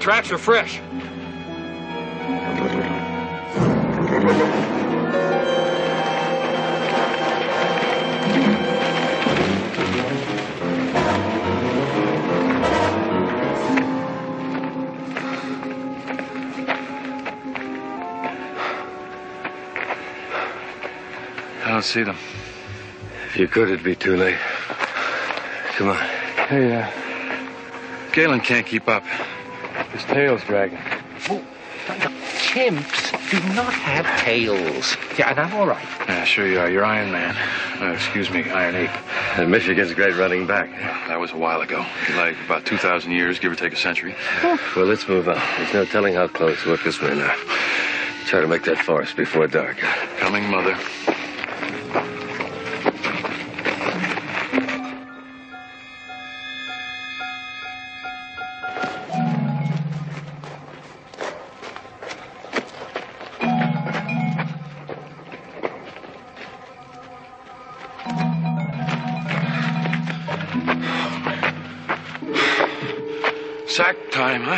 here. The tracks are fresh. I don't see them. If you could, it'd be too late. Come on. Hey, uh, Galen can't keep up. His tail's dragging. Oh, Chimps do not have tails. Yeah, and I'm all right. Yeah, sure you are. You're Iron Man. Uh, excuse me, Iron Ape. And Michigan's a great running back. That was a while ago. Like about 2,000 years, give or take a century. Well, let's move on. There's no telling how close Urko's men are. Try to make that forest before dark. Coming, Mother.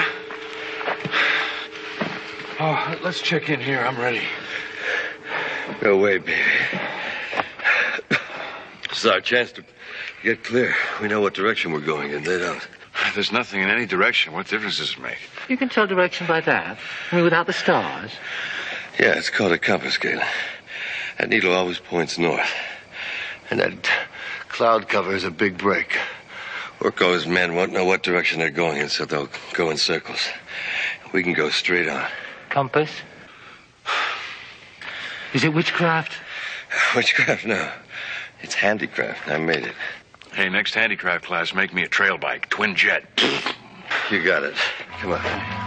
Time. Oh, let's check in here. I'm ready. No way, baby. This is our chance to get clear. We know what direction we're going in. They don't. There's nothing in any direction. What difference does it make? You can tell direction by that. I mean, without the stars. Yeah, it's called a compass, Galen. That needle always points north. And that cloud cover is a big break. Urko's men won't know what direction they're going in, so they'll go in circles. We can go straight on. Compass? Is it witchcraft? Witchcraft? No. It's handicraft. I made it. Hey, next handicraft class, make me a trail bike, twin jet. You got it. Come on.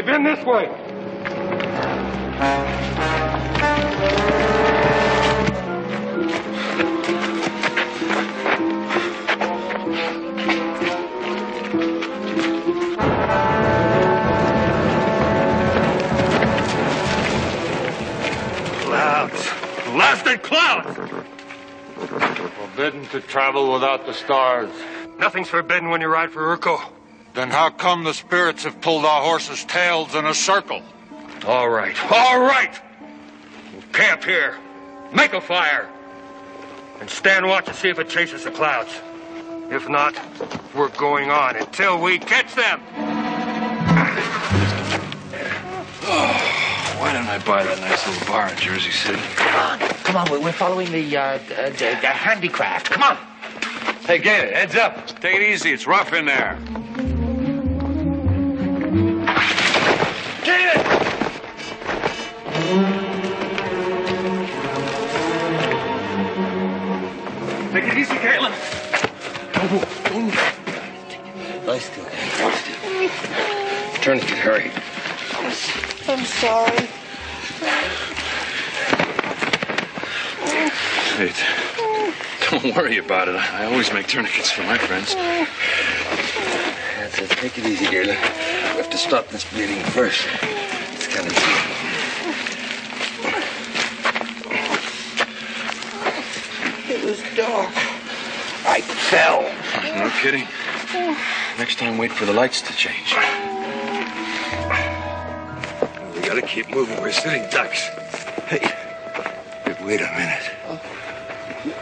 They've been this way. Clouds. Blasted clouds! Forbidden to travel without the stars. Nothing's forbidden when you ride for Urko. Then how come the spirits have pulled our horses' tails in a circle? All right, all right. We'll camp here. Make a fire. And stand watch to see if it chases the clouds. If not, we're going on until we catch them. Why didn't I buy that nice little bar in Jersey City? Come on, we're- we're following the, uh, uh, the, the handicraft. Come on. Hey, Gator, heads up. Take it easy. It's rough in there. Still. Tourniquet, hurry. I'm sorry. Wait. Don't worry about it. I always make tourniquets for my friends. That's it. Take it easy, Galen. We have to stop this bleeding first. It's kind of deep. It was dark. I fell. No kidding. Next time, wait for the lights to change. We gotta keep moving. We're sitting ducks. Hey, hey, wait a minute. Oh.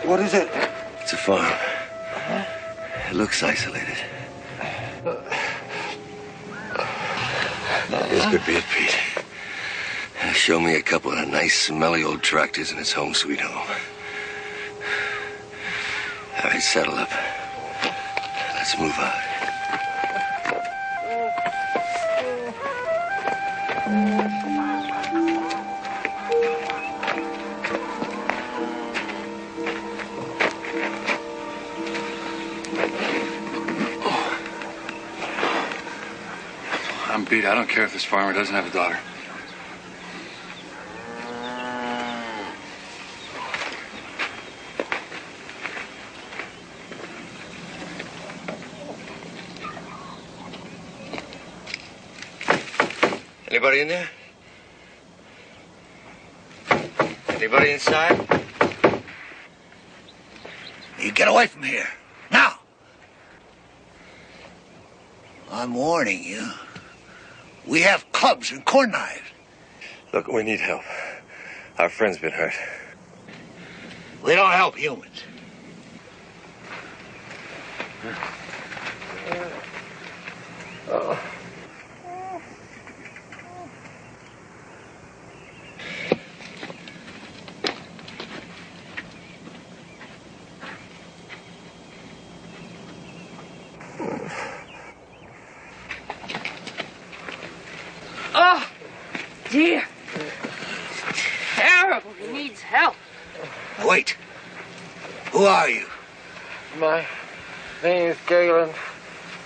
What is it? It's a farm. It looks isolated. This could be it, Pete. Show me a couple of nice, smelly old tractors and it's home sweet home. All right, settle up. Let's move out. I'm mm. beat. I don't care if this farmer doesn't have a daughter. Anybody in there? Anybody inside? You get away from here. Now! I'm warning you. We have clubs and corn knives. Look, we need help. Our friend's been hurt. We don't help humans. Oh, dear. Terrible. He needs help. Wait. Who are you? My name is Galen.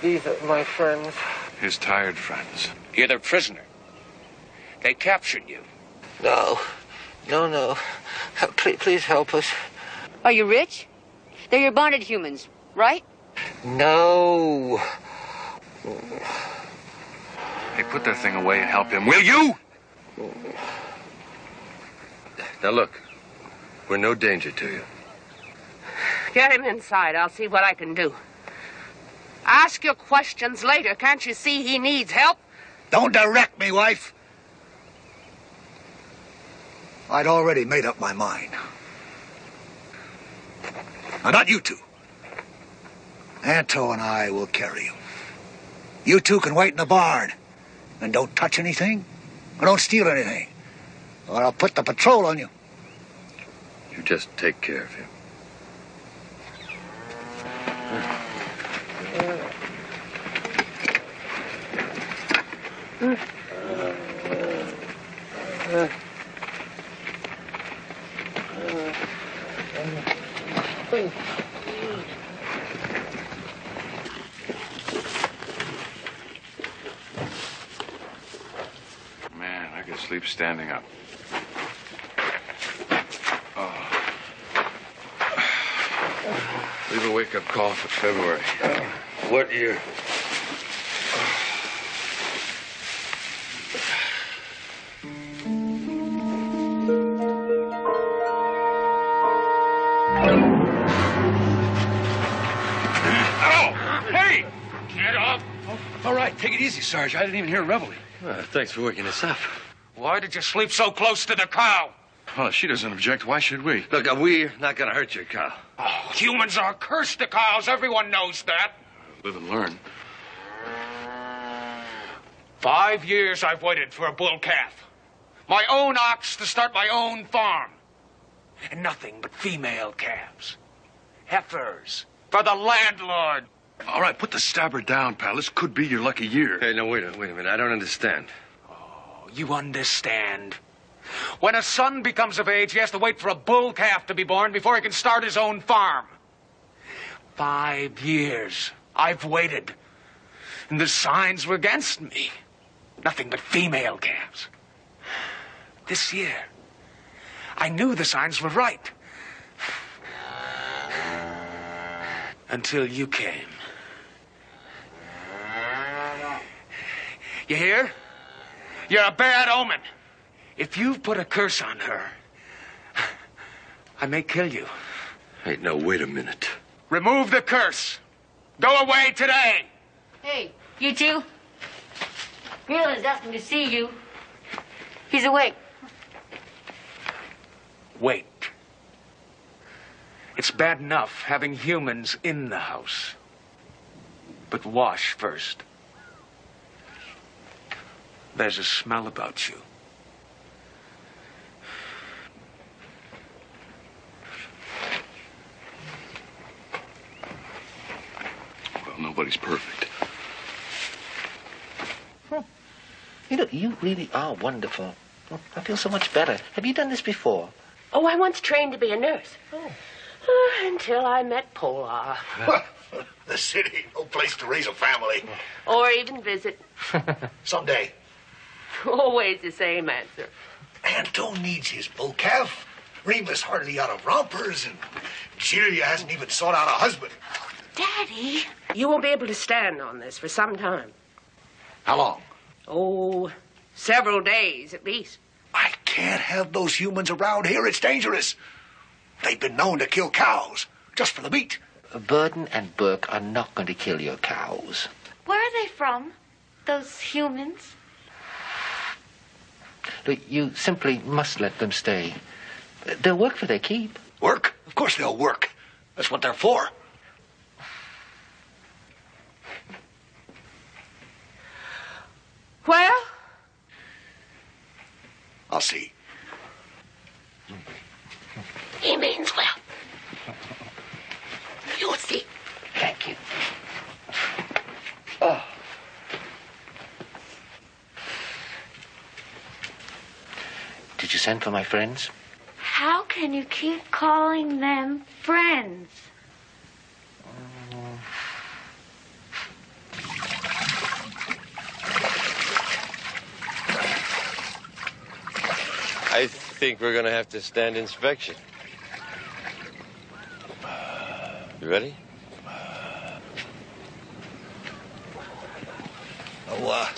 These are my friends. His tired friends. You're their prisoner. They captured you. No. No, no. Please, please help us. Are you rich? They're your bonded humans, right? No. Hey, put that thing away and help him, will you? Now look, we're no danger to you. Get him inside. I'll see what I can do. Ask your questions later. Can't you see he needs help? Don't direct me, wife. I'd already made up my mind. Now, not you two. Anto and I will carry you. You two can wait in the barn. And don't touch anything, or don't steal anything, or I'll put the patrol on you. You just take care of him. Man, I could sleep standing up. Oh. Wake-up call for February. What year? Oh! Hey! Get up! Oh, all right, take it easy, Sarge. I didn't even hear a reveille. Well, thanks for waking us up. Why did you sleep so close to the cow? Well, if she doesn't object, why should we? Look, uh, we're not gonna hurt you, cow. Oh, humans are cursed to cows. Everyone knows that. Live and learn. Five years I've waited for a bull calf. My own ox to start my own farm. And nothing but female calves. Heifers. For the landlord. All right, put the stabber down, pal. This could be your lucky year. Hey, no, wait a wait a minute. I don't understand. Oh, you understand. When a son becomes of age, he has to wait for a bull calf to be born before he can start his own farm. Five years I've waited. And the signs were against me. Nothing but female calves. This year, I knew the signs were right. Until you came. You hear? You're a bad omen. If you've put a curse on her, I may kill you. Hey, no, wait a minute. Remove the curse. Go away today. Hey, you two. Galen's asking to see you. He's awake. Wait. It's bad enough having humans in the house. But wash first. There's a smell about you. Nobody's perfect. You know, you really are wonderful. I feel so much better. Have you done this before? Oh, I once trained to be a nurse. Oh, uh, until I met Polar. the city, no place to raise a family. Or even visit. Someday. Always the same answer. Anto needs his bull calf. Remus hardly out of rompers, and Jillia hasn't even sought out a husband. Daddy. You won't be able to stand on this for some time. How long? Oh, Several days, at least. I can't have those humans around here. It's dangerous. They've been known to kill cows just for the meat. Virdon and Burke are not going to kill your cows. Where are they from? Those humans? Look, you simply must let them stay. They'll work for their keep. Work? Of course they'll work. That's what they're for. Well, I'll see. he means well. You'll see. Thank you. Oh. Did you send for my friends? How can you keep calling them friends? I think we're going to have to stand inspection. You ready? Oh, uh,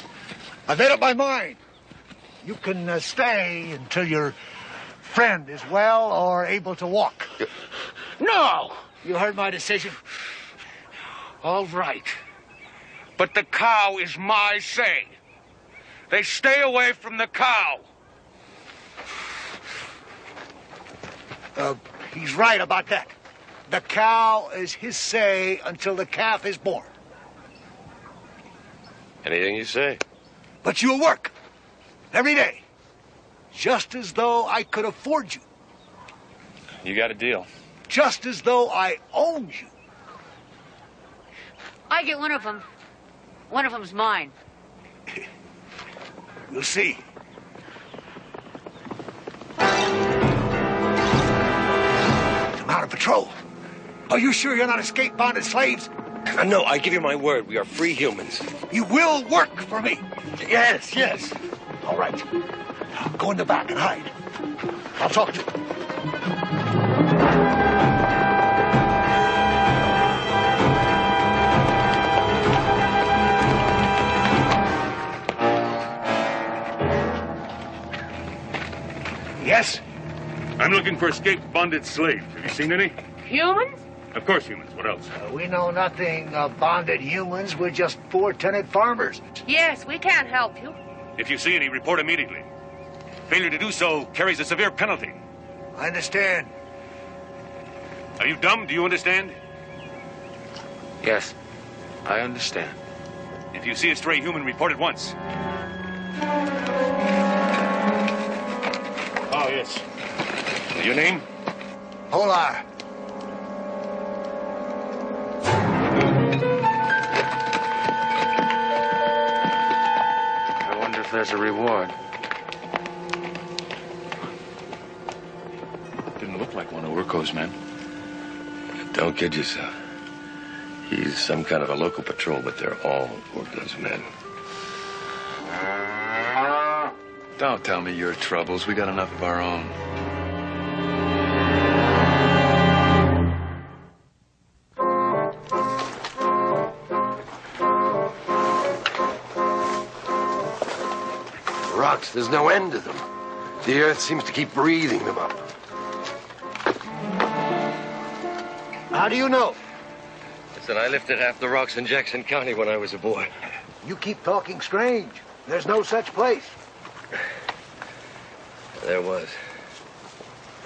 I've made up my mind. You can uh, stay until your friend is well or able to walk. No! You heard my decision. All right. But the cow is my say. They stay away from the cow. Uh, he's right about that. The cow is his say until the calf is born. Anything you say. But you'll work every day, just as though I could afford you, You got a deal. just as though I owned you. I get one of them. One of them's mine. You'll see. I'm out of patrol. Are you sure you're not escape bonded slaves? Uh, no, I give you my word. We are free humans. You will work for me. Yes, yes. All right. Go in the back and hide. I'll talk to you. Yes? I'm looking for escaped bonded slaves. Have you seen any? Humans? Of course, humans. What else? Uh, we know nothing of bonded humans. We're just poor tenant farmers. Yes, we can't help you. If you see any, report immediately. Failure to do so carries a severe penalty. I understand. Are you dumb? Do you understand? Yes, I understand. If you see a stray human, report at once. Oh, yes. Your name? Hola. I wonder if there's a reward. Didn't look like one of Urko's men. Don't kid yourself. He's some kind of a local patrol, but they're all Urko's men. Don't tell me your troubles. We got enough of our own. There's no end to them. The earth seems to keep breathing them up. How do you know? Listen, I lifted half the rocks in Jackson County when I was a boy. You keep talking strange. There's no such place. There was.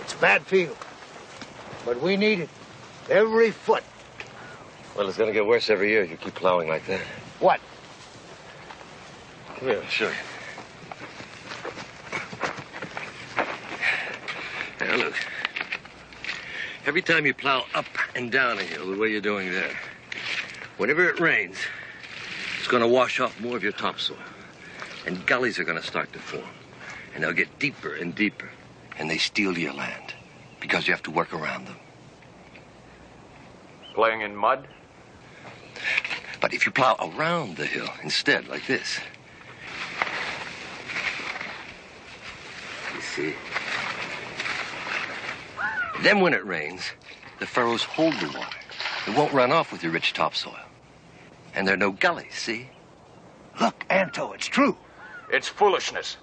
It's a bad field. But we need it. Every foot. Well, it's going to get worse every year if you keep plowing like that. What? Come here, I'll show you. Now, look. Every time you plow up and down a hill, the way you're doing there, whenever it rains, it's going to wash off more of your topsoil. And gullies are going to start to form. And they'll get deeper and deeper. And they steal your land because you have to work around them. Playing in mud? But if you plow around the hill instead, like this. You see? Then when it rains, the furrows hold the water. It won't run off with your rich topsoil. And there are no gullies, see? Look, Anto, it's true. It's foolishness.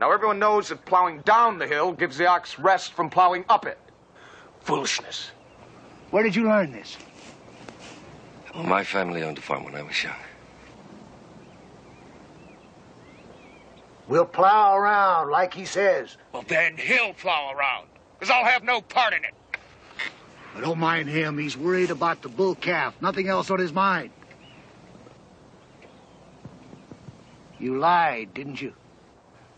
Now, everyone knows that plowing down the hill gives the ox rest from plowing up it. Foolishness. Where did you learn this? Well, my family owned a farm when I was young. We'll plow around like he says. Well, then he'll plow around, because I'll have no part in it. I don't mind him. He's worried about the bull calf. Nothing else on his mind. You lied, didn't you?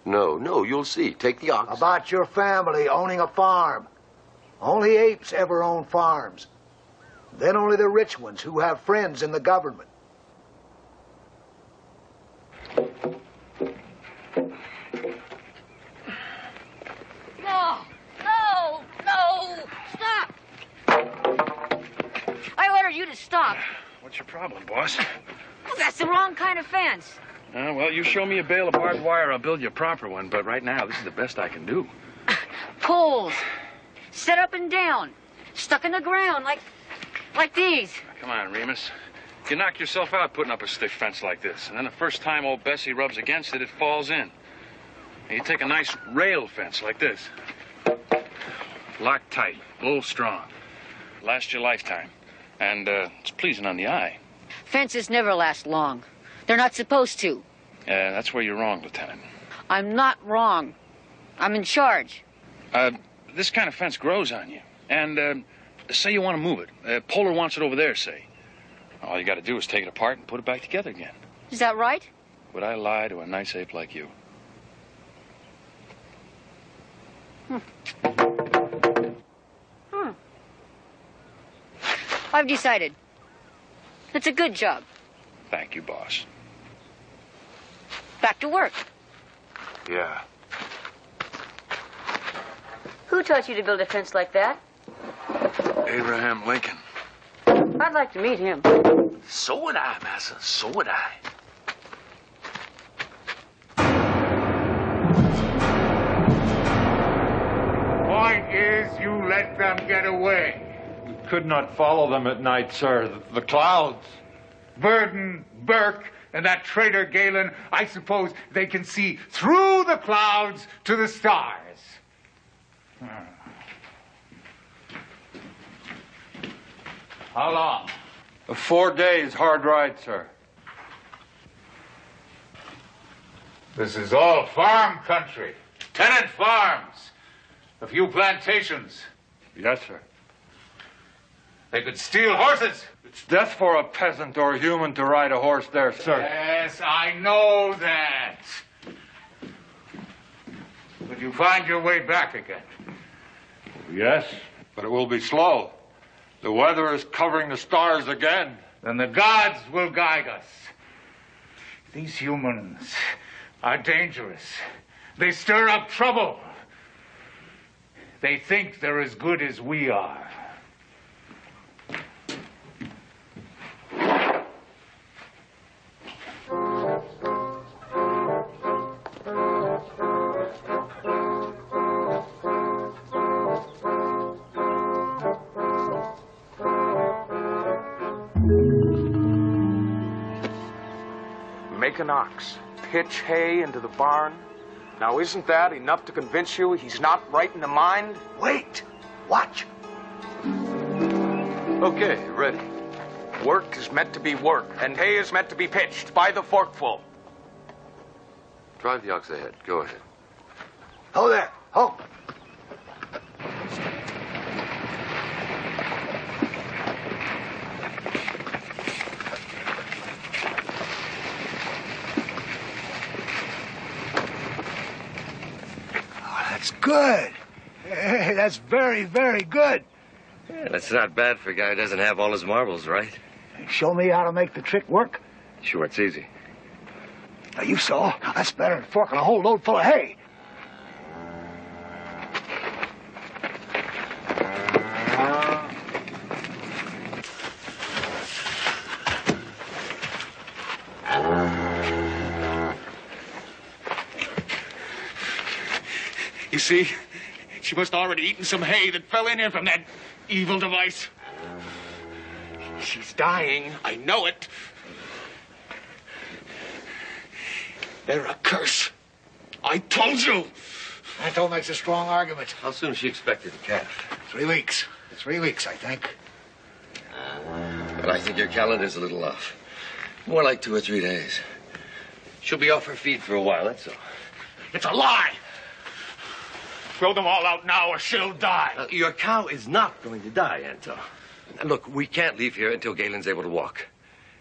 No, no, you'll see. Take the ox. About your family owning a farm. Only apes ever own farms. Then only the rich ones who have friends in the government. No! No! No! Stop! I ordered you to stop. What's your problem, boss? Well, that's the wrong kind of fence. Uh, well, you show me a bale of barbed wire, I'll build you a proper one. But right now, this is the best I can do. Poles. Set up and down. Stuck in the ground like like these. Come on, Remus. You knock yourself out putting up a stiff fence like this, and then the first time old Bessie rubs against it, it falls in. And you take a nice rail fence like this. Lock tight, bull strong. Last your lifetime. And uh, it's pleasing on the eye. Fences never last long. They're not supposed to. Yeah, that's where you're wrong, Lieutenant. I'm not wrong. I'm in charge. Uh, this kind of fence grows on you. And uh, say you want to move it. Uh, Polar wants it over there, say. All you got to do is take it apart and put it back together again. Is that right? Would I lie to a nice ape like you? Hmm. I've decided. It's a good job. Thank you, boss. Back to work. Yeah. Who taught you to build a fence like that? Abraham Lincoln. I'd like to meet him. So would I, Massa. So would I. Point is, you let them get away. Could not follow them at night, sir. The, the clouds. Virdon, Burke, and that traitor Galen, I suppose they can see through the clouds to the stars. Hmm. How long? Four days hard ride, sir. This is all farm country. Tenant farms. A few plantations. Yes, sir. They could steal horses. It's death for a peasant or a human to ride a horse there, sir. Yes, I know that. But you find your way back again. Yes, but it will be slow. The weather is covering the stars again. Then the gods will guide us. These humans are dangerous. They stir up trouble. They think they're as good as we are. Make an ox, pitch hay into the barn. Now, isn't that enough to convince you he's not right in the mind? Wait! Watch! Okay, ready. Work is meant to be work, and hay is meant to be pitched by the forkful. Drive the ox ahead. Go ahead. Ho there! Ho! Oh, that's good. Hey, that's very, very good. Yeah, that's not bad for a guy who doesn't have all his marbles, right? Show me how to make the trick work. Sure, it's easy. Now, you saw. That's better than forking a whole load full of hay. See, she must have already eaten some hay that fell in here from that evil device. She's dying. I know it. They're a curse. I told you. Anto makes a strong argument. How soon is she expected, the calf? Three weeks. Three weeks, I think. But I think your calendar's a little off. More like two or three days. She'll be off her feed for a while, that's all. It's a lie. Throw them all out now or she'll die. Uh, your cow is not going to die, Anto. And look, we can't leave here until Galen's able to walk.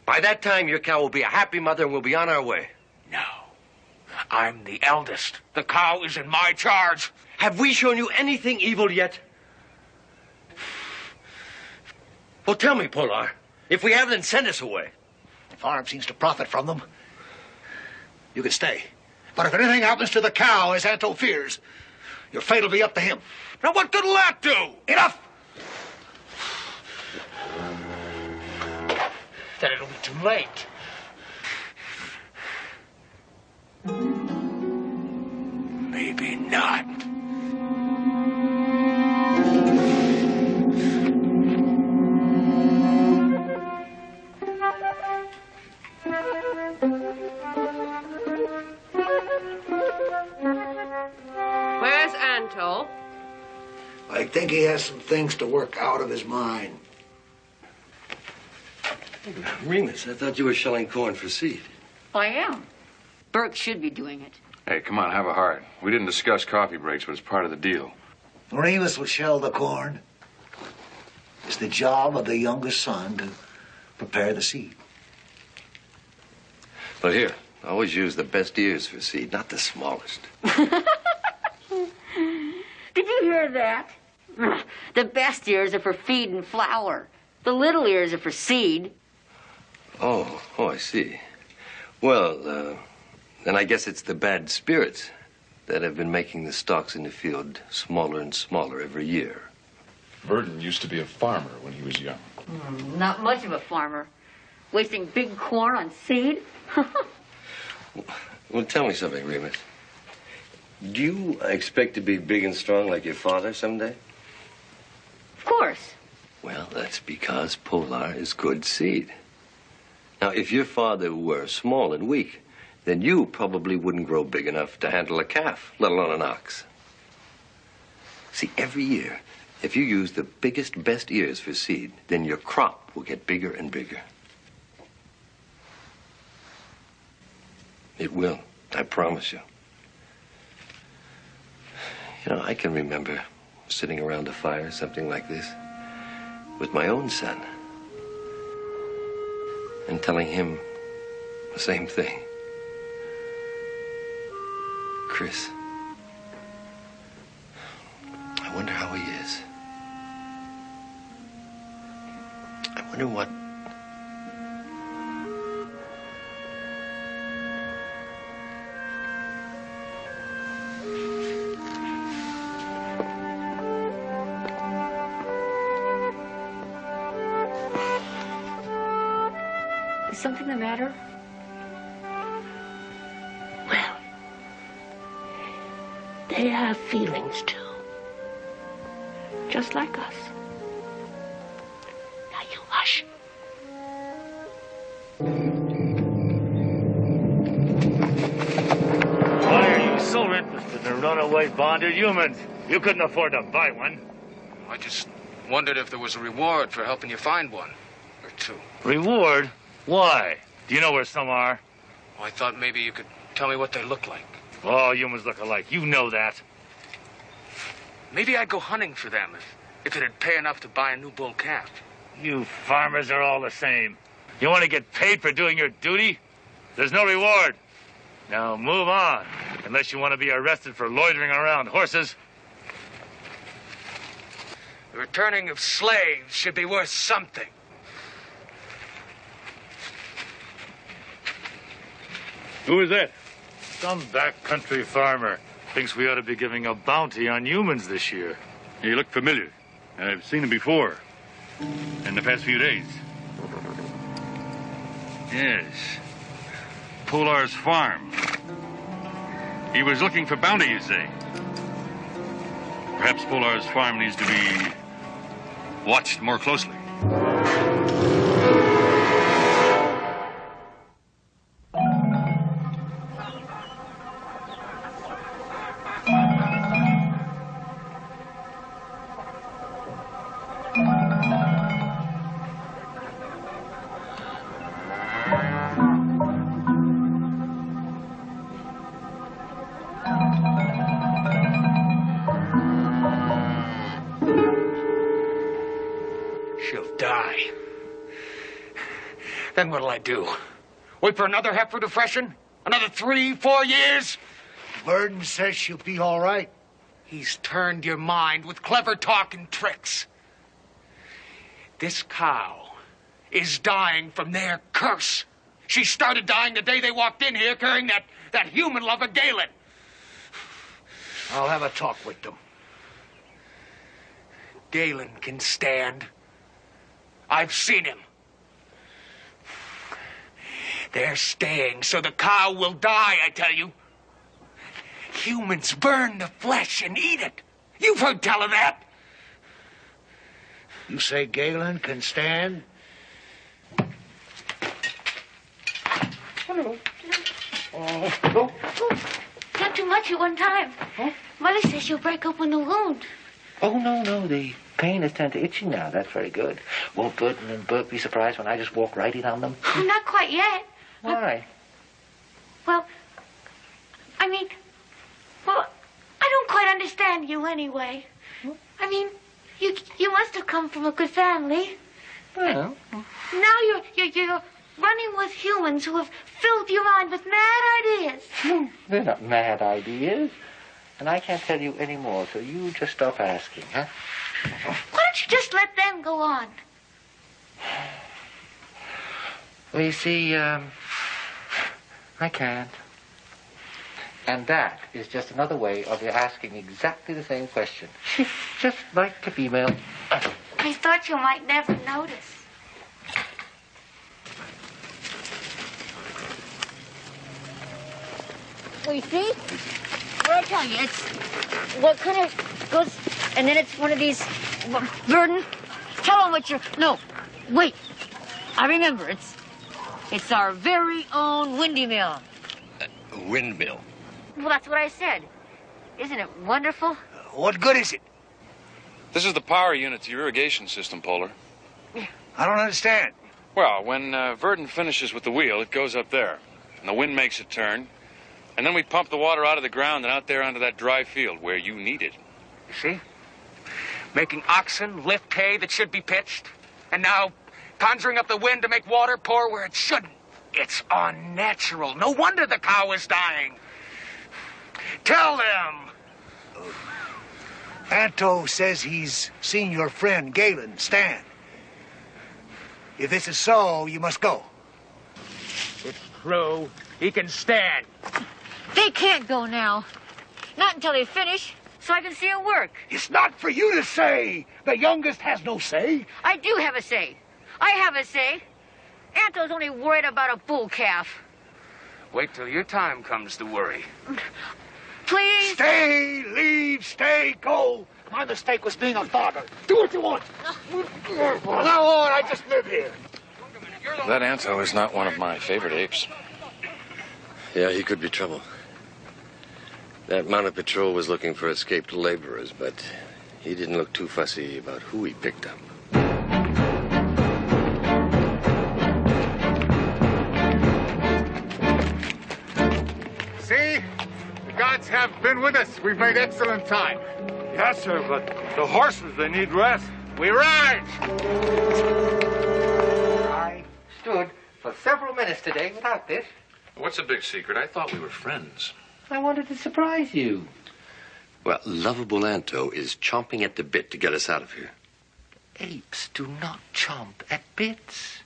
By that time, your cow will be a happy mother and we'll be on our way. No. I'm the eldest. The cow is in my charge. Have we shown you anything evil yet? Well, tell me, Polar. If we have, then send us away. The farm seems to profit from them. You can stay. But if anything happens to the cow, as Anto fears, your fate will be up to him. Now, what good'll that do? Enough! Then it'll be too late. Maybe not. Where's Anto? I think he has some things to work out of his mind. Remus, I thought you were shelling corn for seed. I am. Burke should be doing it. Hey, come on, have a heart. We didn't discuss coffee breaks, but it's part of the deal. Remus will shell the corn. It's the job of the youngest son to prepare the seed. But here, always use the best ears for seed, not the smallest. Did you hear that? The best ears are for feed and flour. The little ears are for seed. Oh, oh, I see. Well, uh, then I guess it's the bad spirits that have been making the stalks in the field smaller and smaller every year. Virdon used to be a farmer when he was young. Mm, not much of a farmer. Wasting big corn on seed? Well, tell me something, Remus. Do you expect to be big and strong like your father someday? Of course. Well, that's because Polar is good seed. Now, if your father were small and weak, then you probably wouldn't grow big enough to handle a calf, let alone an ox. See, every year, if you use the biggest, best ears for seed, then your crop will get bigger and bigger. It will, I promise you. You know, I can remember sitting around a fire, something like this, with my own son, and telling him the same thing. Chris, I wonder how he is. I wonder what. Matter? Well, they have feelings too. Just like us. Now you hush. Why are you so interested in runaway bonded humans? You couldn't afford to buy one. I just wondered if there was a reward for helping you find one or two. Reward? Why? Do you know where some are? I thought maybe you could tell me what they look like. All humans look alike. You know that. Maybe I'd go hunting for them if, if it'd pay enough to buy a new bull calf. You farmers are all the same. You want to get paid for doing your duty? There's no reward. Now move on, unless you want to be arrested for loitering around horses. The returning of slaves should be worth something. Who is that? Some backcountry farmer thinks we ought to be giving a bounty on humans this year. You look familiar. I've seen him before. In the past few days. Yes. Polar's farm. He was looking for bounty, you say? Perhaps Polar's farm needs to be watched more closely. Do? Wait for another heifer to freshen? Another three, four years? Virdon says she'll be all right. He's turned your mind with clever talk and tricks. This cow is dying from their curse. She started dying the day they walked in here carrying that, that human lover, Galen. I'll have a talk with them. Galen can stand. I've seen him. They're staying so the cow will die, I tell you. Humans burn the flesh and eat it. You've heard tell of that. You say Galen can stand? Hello. Oh, oh. Not too much at one time. Mother says she'll break open the wound. Oh, no, no. The pain has turned to itching now. That's very good. Won't Virdon and Burke be surprised when I just walk right in on them? Oh, not quite yet. Why? Well, I mean, well, I don't quite understand you anyway. I mean, you you must have come from a good family. Well, Now you're you're, you're running with humans who have filled your mind with mad ideas. they're not mad ideas. And I can't tell you any more, so you just stop asking, huh? Why don't you just let them go on? Well, you see, um, I can't. And that is just another way of you asking exactly the same question. She's just like a female. I thought you might never notice. Well, see? What I tell you, it's what kind of goes, and then it's one of these what, Virdon. Tell them what you're. No, wait. I remember. It's it's our very own windy mill. Windmill. Well, that's what I said. Isn't it wonderful? What good is it? This is the power unit to your irrigation system, Polar. I don't understand. Well, when uh, Virdon finishes with the wheel, it goes up there, and the wind makes it turn, and then we pump the water out of the ground and out there onto that dry field where you need it. You see? Making oxen lift hay that should be pitched, and now conjuring up the wind to make water pour where it shouldn't. It's unnatural. No wonder the cow is dying. Tell them. Anto says he's seen your friend Galen stand. If this is so, you must go. It's true. He can stand. They can't go now. Not until they finish, so I can see it work. It's not for you to say. The youngest has no say. I do have a say. I have a say. Anto's only worried about a bull calf. Wait till your time comes to worry. Please? Stay, leave, stay, go. My mistake was being a father. Do what you want. From now on, I just live here. That Anto is not one of my favorite apes. Yeah, he could be trouble. That mounted patrol was looking for escaped laborers, but he didn't look too fussy about who he picked up. Have been with us. We've made excellent time. Yes, sir, but the horses, they need rest. We ride! I stood for several minutes today without this. What's the big secret? I thought we were friends. I wanted to surprise you. Well, lovable Anto is chomping at the bit to get us out of here. Apes do not chomp at bits.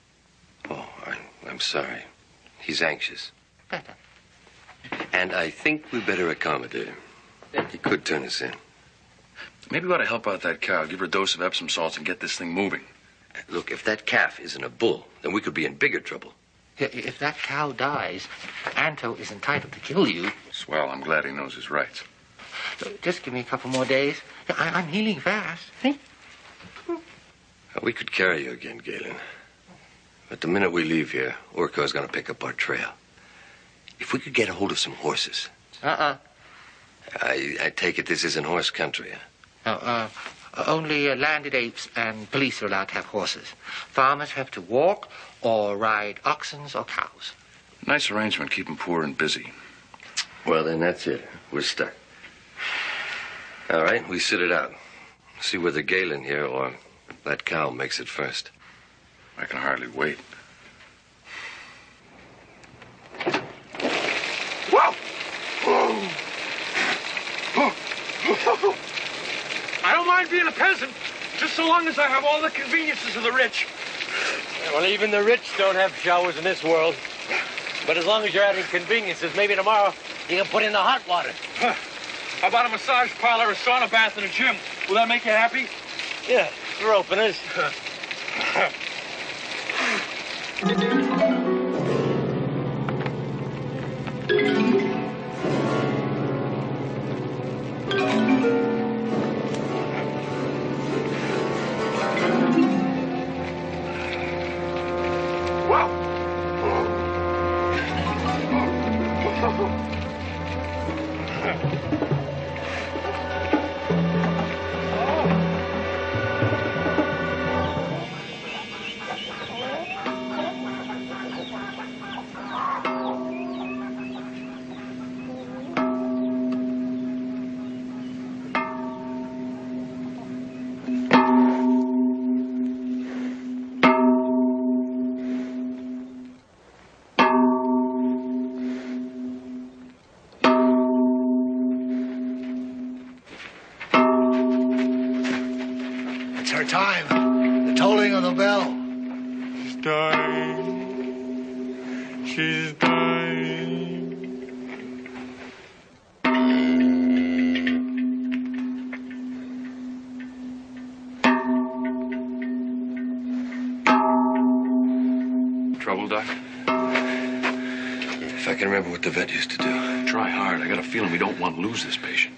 Oh, I'm, I'm sorry. He's anxious. Better. And I think we better accommodate him. He could turn us in. Maybe we ought to help out that cow, give her a dose of Epsom salts, and get this thing moving. Look, if that calf isn't a bull, then we could be in bigger trouble. If that cow dies, Anto is entitled to kill you. Swell, I'm glad he knows his rights. Just give me a couple more days. I- I'm healing fast. See? Uh, we could carry you again, Galen. But the minute we leave here, Urko's going to pick up our trail. If we could get a hold of some horses. Uh-uh. I, I take it this isn't horse country. huh? Uh, only uh, landed apes and police are allowed to have horses. Farmers have to walk or ride oxens or cows. Nice arrangement, keeping poor and busy. Well, then that's it. We're stuck. All right, we sit it out. See whether Galen here or that cow makes it first. I can hardly wait. I don't mind being a peasant, just so long as I have all the conveniences of the rich. Well, even the rich don't have showers in this world. But as long as you're having conveniences, maybe tomorrow you can put in the hot water. How about a massage parlor, a sauna bath, and a gym? Will that make you happy? Yeah, for openers. vet used to do. Try hard. I got a feeling we don't want to lose this patient.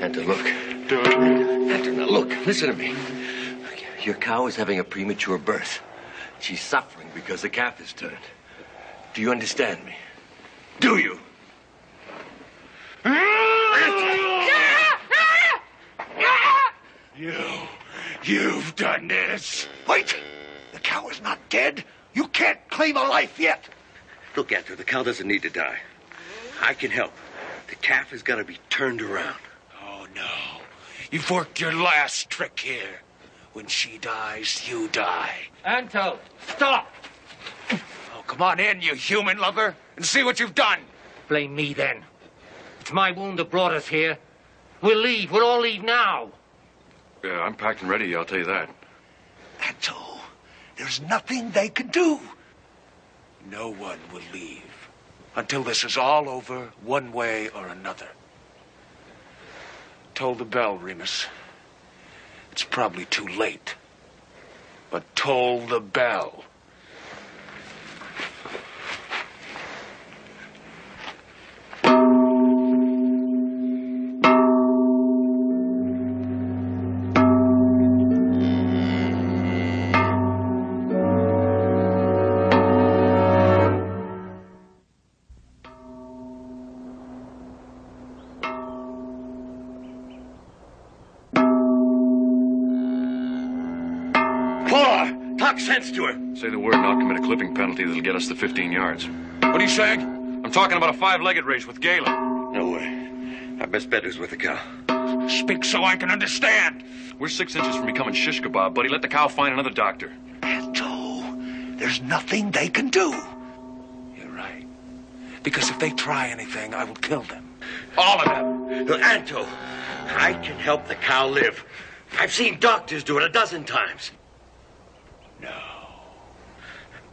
Anto, look. Anto, now look. Listen to me. Your cow is having a premature birth. She's suffering because the calf is turned. Do you understand me? Do you? You. You've done this. Wait. The cow is not dead. You can't claim a life yet. Look, Anto, the cow doesn't need to die. I can help. The calf has got to be turned around. Oh, no. You've worked your last trick here. When she dies, you die. Anto, stop! Oh, come on in, you human lover, and see what you've done. Blame me then. It's my wound that brought us here. We'll leave. We'll all leave now. Yeah, I'm packed and ready, I'll tell you that. Anto, there's nothing they can do. No one will leave until this is all over, one way or another. Toll the bell, Remus. It's probably too late. But toll the bell. Polar! Talk sense to her. Say the word and I'll commit a clipping penalty that'll get us to 15 yards. What are you saying? I'm talking about a five-legged race with Galen. No way. Our best bet is with the cow. Speak so I can understand. We're six inches from becoming shish kebab, buddy. Let the cow find another doctor. Anto, there's nothing they can do. You're right. Because if they try anything, I will kill them. All of them. Anto, I can help the cow live. I've seen doctors do it a dozen times. No.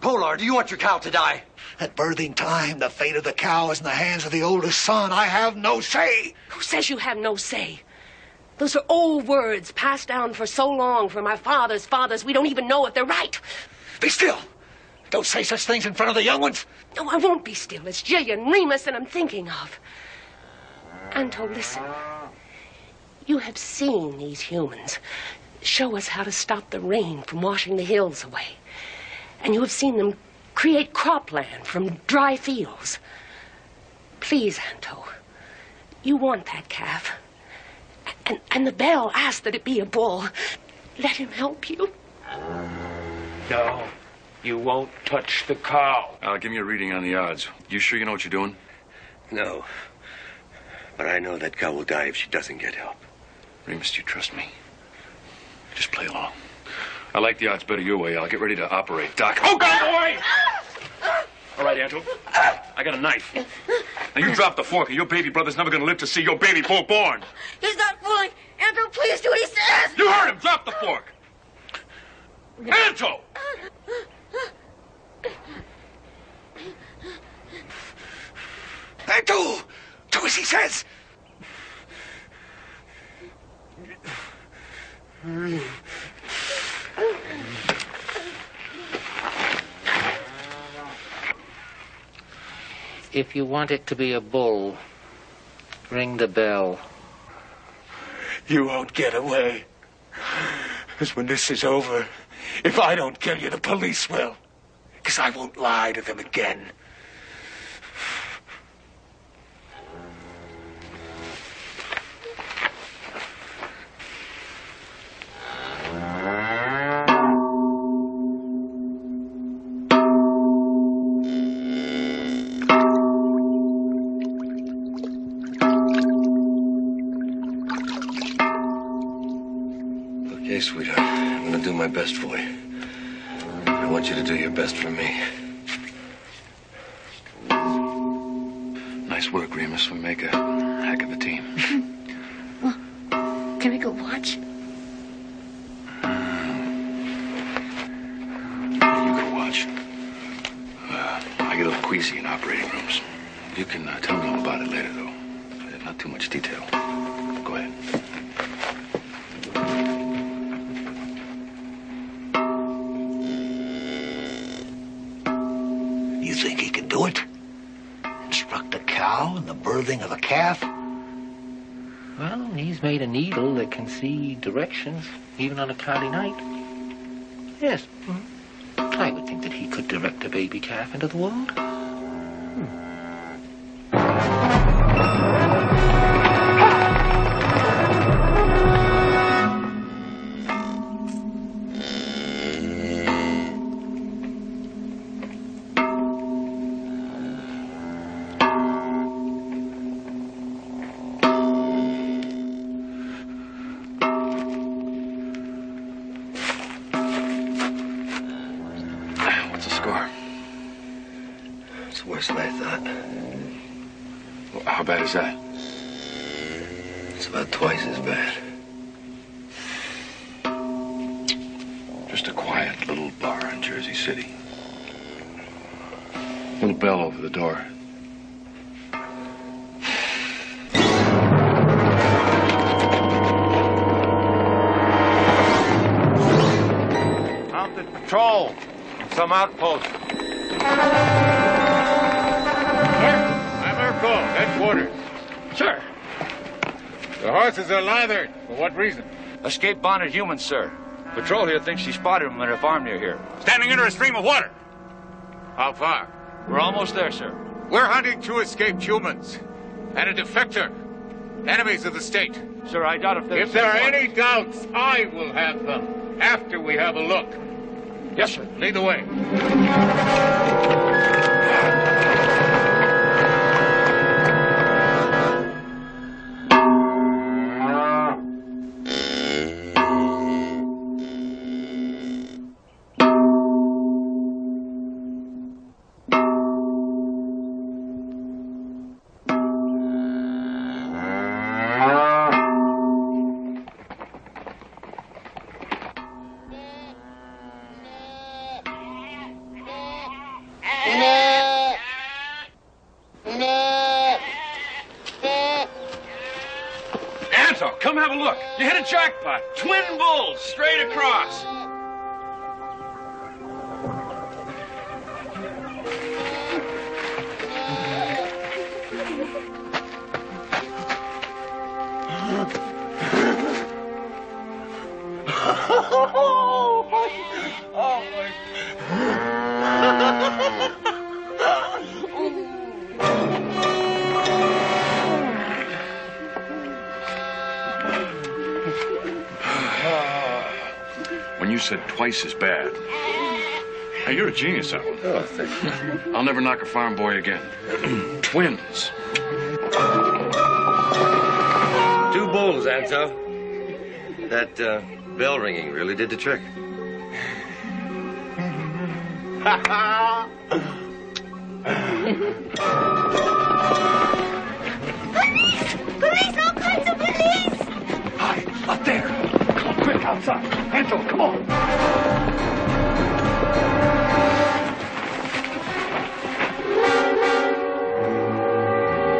Polar, do you want your cow to die? At birthing time, the fate of the cow is in the hands of the oldest son. I have no say. Who says you have no say? Those are old words passed down for so long from our fathers' fathers, we don't even know if they're right. Be still. Don't say such things in front of the young ones. No, I won't be still. It's Jillian Remus that I'm thinking of. Anto, listen. You have seen these humans show us how to stop the rain from washing the hills away. And you have seen them create cropland from dry fields. Please, Anto, You want that calf. And, and the bell asked that it be a bull. Let him help you. No, you won't touch the cow. Al, give me a reading on the odds. You sure you know what you're doing? No. But I know that cow will die if she doesn't get help. Remus, do you trust me? Just play along. I like the odds better your way, I'll Get ready to operate. Doc. Oh, God, boy! All right, Andrew. I got a knife. Now, you drop the fork, and your baby brother's never gonna live to see your baby boy born. He's not fooling. Andrew, please do what he says. You heard him. Drop the fork. Andrew! Do! Do as he says! If you want it to be a bull, ring the bell. You won't get away. Because when this is over, if I don't kill you, the police will. Because I won't lie to them again. I get a little queasy in operating rooms. You can uh, tell me all about it later, though. Uh, Not too much detail. Go ahead. You think he can do it? Instruct a cow in the birthing of a calf? Well, he's made a needle that can see directions, even on a cloudy night. Yes, mhm. I baby calf into the world. Headquarters. Sure. The horses are lathered. For what reason? Escaped bonded humans, sir. Patrol here thinks she spotted them at a farm near here. Standing under a stream of water. How far? We're almost there, sir. We're hunting two escaped humans and a defector. Enemies of the state. Sir, I doubt if there's... If there are any doubts, I will have them after we have a look. Yes, sir. Lead the way. You said twice as bad. Hey, you're a genius, Alan. Oh, thank you. I'll never knock a farm boy again. Twins. Two bulls, Anto. That uh, bell ringing really did the trick. Police! Outside. Anto, come on.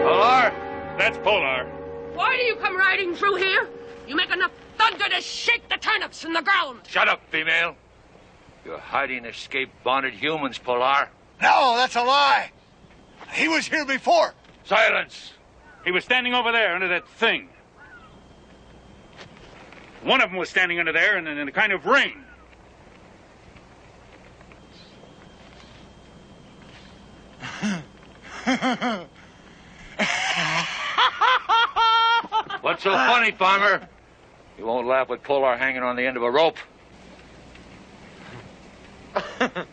Polar? That's Polar. Why do you come riding through here? You make enough thunder to shake the turnips in the ground. Shut up, female. You're hiding escaped bonded humans, Polar. No, that's a lie. He was here before. Silence! He was standing over there under that thing. One of them was standing under there in, in a kind of rain. What's so funny, farmer? You won't laugh with Polar hanging on the end of a rope.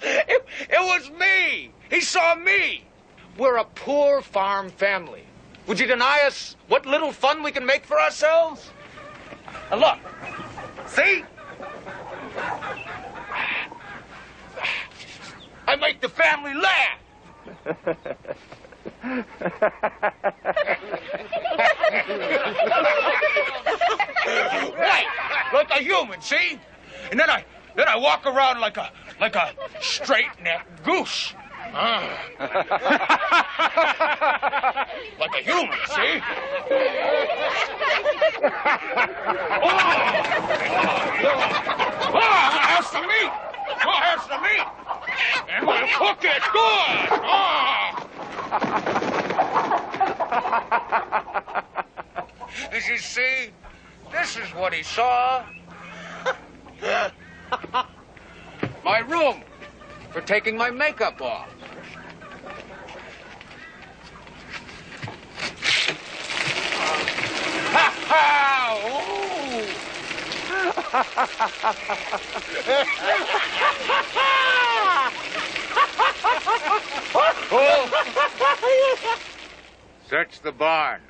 It, it was me. He saw me. We're a poor farm family. Would you deny us what little fun we can make for ourselves? And look, see? I make the family laugh. right, like a human, see? And then I then I walk around like a like a straight necked goose. Ah. like a human, see? oh, oh, here's some meat. Oh, here's some meat. And we'll cook it good. Oh. Did you see? This is what he saw. my room for taking my makeup off. Ha! Search the barn.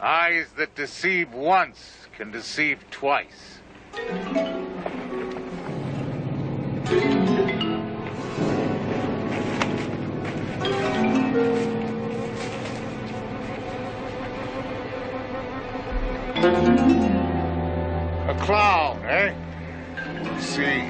Eyes that deceive once can deceive twice. A clown, eh? Let's see.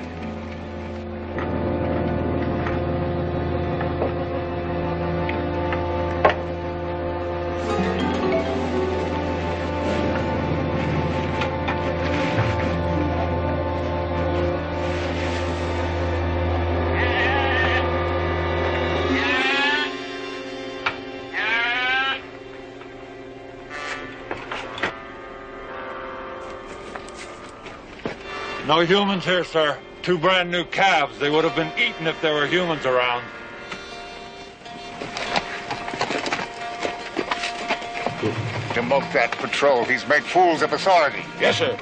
No humans here, sir. Two brand new calves. They would have been eaten if there were humans around. Demote that patrol. He's made fools of us already. Yes, sir.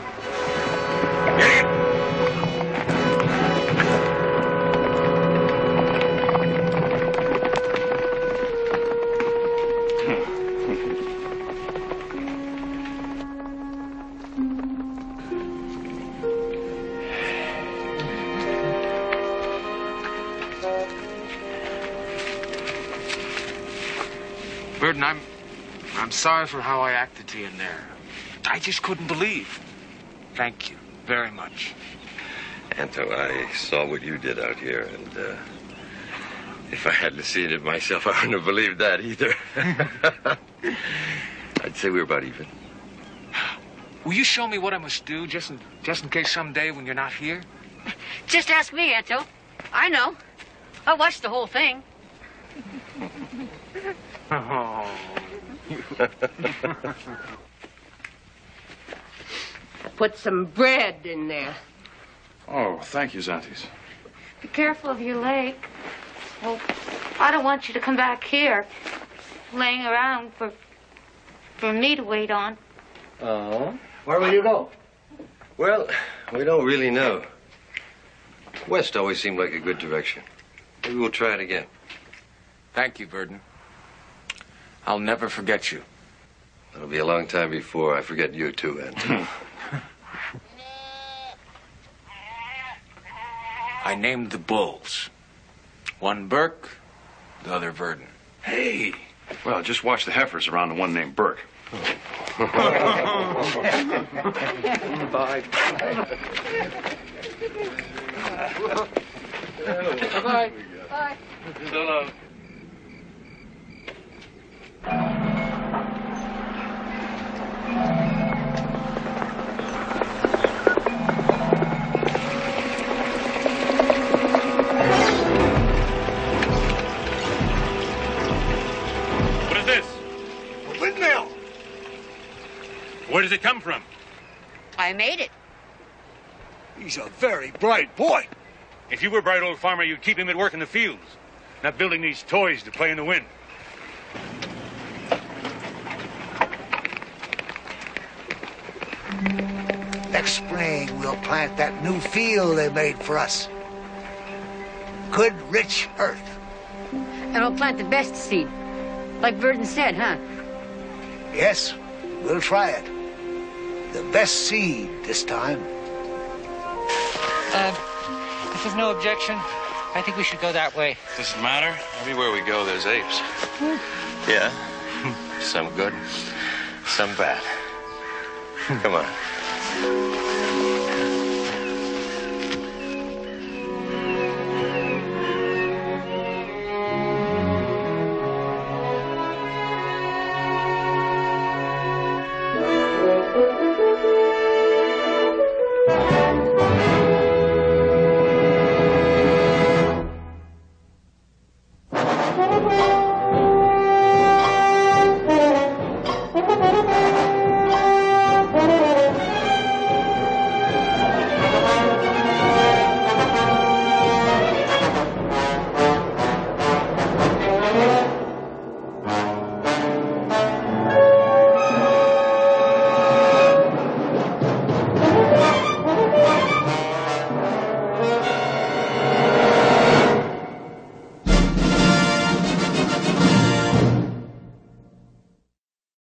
Sorry for how I acted to you in there. I just couldn't believe. Thank you very much. Anto, I saw what you did out here, and uh, if I hadn't seen it myself, I wouldn't have believed that either. I'd say we're about even. Will you show me what I must do just in just in case someday when you're not here? Just ask me, Anto. I know. I watched the whole thing. Oh. I put some bread in there. Oh, thank you, Zantes. Be careful of your leg. Well, I don't want you to come back here, laying around for for me to wait on. Oh? Where will you go? Well, we don't really know. West always seemed like a good direction. Maybe we'll try it again. Thank you, Virdon. I'll never forget you. It'll be a long time before I forget you too, Anton. I named the bulls. One Burke, the other Virdon. Hey! Well, just watch the heifers around the one named Burke. Bye. Bye. Bye. Bye. So long. What is this? A windmill. Where does it come from? I made it. He's a very bright boy. If you were a bright old farmer, you'd keep him at work in the fields, not building these toys to play in the wind. Next spring, we'll plant that new field they made for us. Good, rich earth. And I'll plant the best seed. Like Virdon said, huh? Yes, we'll try it. The best seed this time. Uh, if there's no objection, I think we should go that way. Doesn't matter. Everywhere we go, there's apes. yeah? Some good, some bad. Come on.